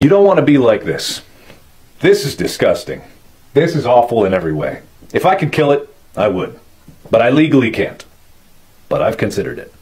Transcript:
You don't want to be like this. This is disgusting. This is awful in every way. If I could kill it, I would. But I legally can't. But I've considered it.